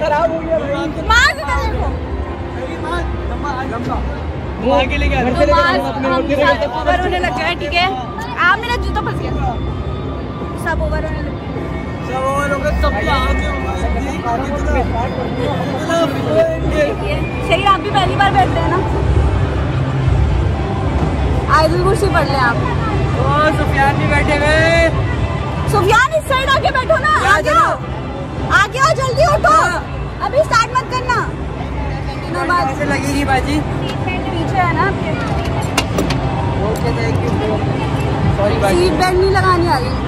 खराब हो गया भाई मार देखो। वो आगे आ हम सारे ओवर होने लग गए ठीक है? आप मेरा जूता फंस गया। सब ओवर होने लग गए। सब और लोग सब तो आगे देखिए आप भी पहली बार बैठते हैं ना? आयदुल कुर्सी पढ़ लें आप। ओ सुफियान भी उठो अभी स्टार्ट मत करना। लगेगी बाजी। पीछे है ना ओके थैंक यू सॉरी बाजी सीट बेल्ट नहीं लगानी आ रही।